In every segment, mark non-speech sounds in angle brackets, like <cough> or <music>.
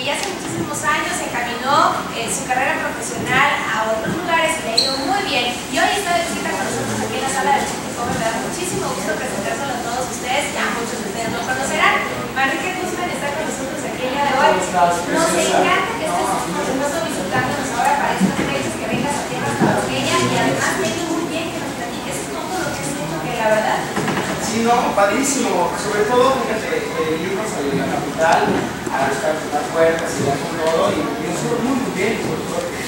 ella hace muchísimos años encaminó eh, su carrera profesional a otros lugares y le ha ido muy bien. Y hoy está de visita con nosotros aquí en la sala del Chico me da muchísimo gusto presentárselo a todos ustedes, ya muchos de ustedes lo conocerán. Manrique Guzmán está con nosotros aquí el día de hoy. Nos encanta No, padrísimo. Sobre todo, fíjate, eh, irnos a la capital a buscar las puertas y todo. Y, nos fue muy, bien. todo que-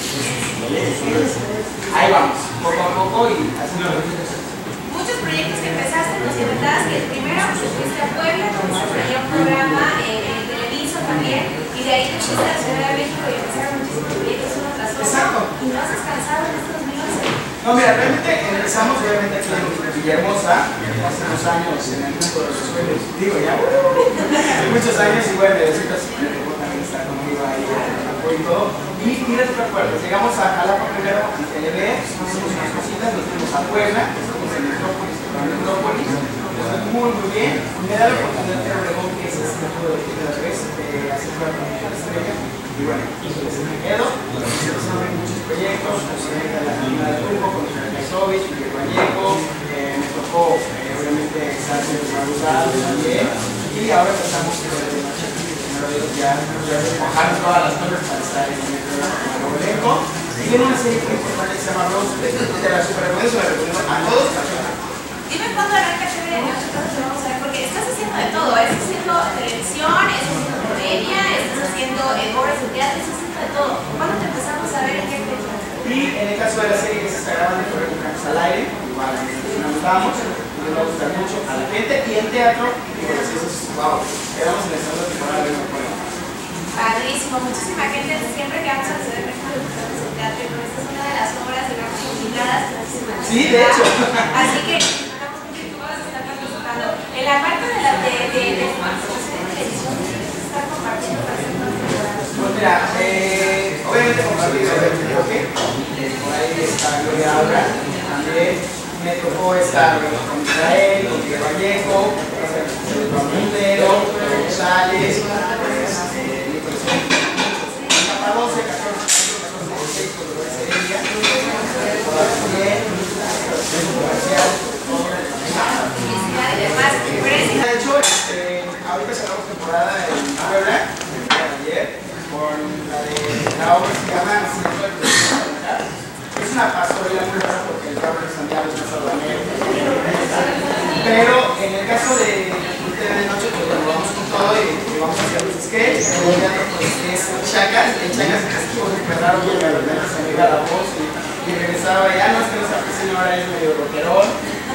Ahí vamos, poco a poco y haciendo lo que muchos proyectos que empezaste, nos comentabas que el primero pues, fuiste a Puebla, donde se traía un programa eh, en Televisa también, y de ahí te fuiste la Ciudad de México y empezaron muchísimos proyectos uno tras otro. Exacto. Y no has descansado en este 2011. No, mira, realmente empezamos obviamente aquí en Villahermosa, hace unos años en el mundo de los sueños, digo ya, <laughs> muchos años y bueno, necesitas también estar conmigo ahí, y todo. Y mira, te acuerdas, llegamos a Jalapa primero en TLB, hicimos unas cositas, nos fuimos a Puebla, estuvimos en Metrópolis, en Metrópolis, nos fue muy muy bien, me da la oportunidad de Obregón, que es este tipo de primera vez, de hacer una promoción estrella, y bueno, pues me quedo, ver muchos proyectos, de la Camina de Turbo, con Miguel Gasovich, Miguel Vallejo, eh, me tocó eh, obviamente estar Magusados también, y ahora empezamos con el de ya, ya se mojaron todas las torres para estar en el el elenco, y viene una serie muy importante que se llama Rose, de la supervivencia, se la recomiendo a todos. Dime cuándo arranca TV de te vamos a ver, porque estás haciendo de todo, estás haciendo televisión, estás haciendo comedia, estás haciendo eh, obras de teatro, estás haciendo de todo. ¿Cuándo te empezamos a ver en qué fecha? Y en el caso de la serie que se está grabando por Campos al aire, igual nos vamos, va a gustar mucho a la gente y en teatro, y bueno, eso es, wow, quedamos en la segunda temporada de. Padrísimo, muchísima gente siempre que vamos a hacer de el teatro, y esta es una de las obras, que nos hicimos. Sí, de hecho. Así que mucho y tú vas a estar participando. En la parte de la de, de, de, participación en televisión, ¿qué se está compartiendo? Pues mira, eh, obviamente compartido por ahí está Gloria Aura, también me tocó estar con Israel, con Miguel Vallejo, con Montero, con González, este, Nicolás Capadoce, 14, 14, 16, con Dolores Heredia, también, comercial, Publicidad y demás. Pero es de hecho, este, ahorita cerramos temporada en Puebla, el día de ayer, con la de la obra que se llama Cielo del Presidente. Es una pastorela muy rara porque el Pablo de Santiago es más albanero. Pero en el caso de TV de Noche, pues bueno, vamos con todo y, y vamos a hacer los sketches. El teatro pues es Chacas, el Chacas estuvo súper raro porque de repente se me iba la voz y, y regresaba ya, no es que no se aprecie, ahora es medio rockerón.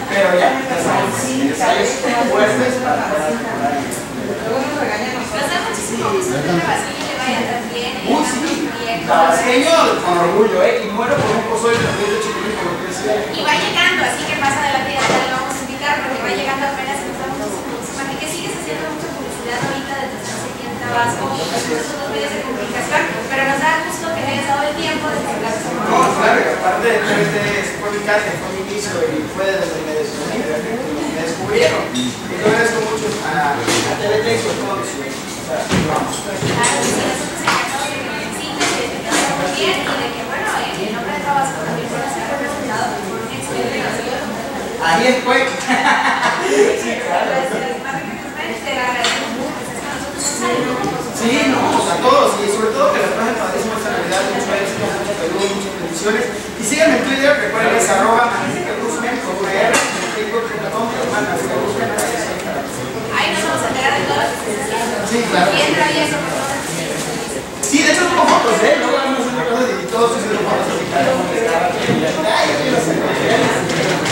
Pero ya, ya estamos en ensayos fuertes para poder mejorar. Nos da muchísimo gusto que a Basilio le vaya tan bien. Uy, sí, Bien, tabasqueño con orgullo, ¿eh? Y muero por un también de chiquilín por lo que decía. Y va llegando, así que más adelante ya te lo vamos a invitar porque va llegando apenas gusto. Mami, que sigues haciendo mucha publicidad ahorita desde hace aquí en Tabasco, en otros medios de comunicación, pero nos da gusto que le hayas dado el tiempo de que con No, claro, aparte de TVT fue mi casa, fue mi inicio y fue desde que me que me descubrieron. Y yo agradezco mucho a, a sobre todo sea, vamos. Claro, sí, nosotros encantados de que nos visites, de que te muy bien y de que, bueno, en nombre de Tabasco Ahí es fue. <laughs> Sí, claro. Mucho que. Sí, no, a todos y sobre todo que les pasen padrísimo esta Navidad, mucho éxito, mucha salud, muchas bendiciones. Y síganme en Twitter, recuerden es arroba Magnífica Guzmán, con VR, facebook.com, para que sigan para que- Ahí nos vamos a enterar de todo lo que. Sí, claro. Bien travieso, por favor. Sí, de hecho tengo fotos, ¿eh? Luego vamos haciendo cosas y todos hicieron fotos así, cada uno quien. Ay, yo quiero hacer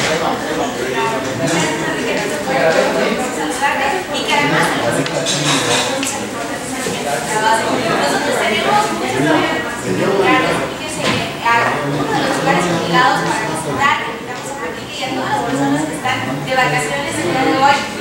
y que además nosotros tenemos muchas novedades lugares y que se uno de los lugares obligados para visitar, invitamos a Enrique y a todas las personas que están de vacaciones el día de hoy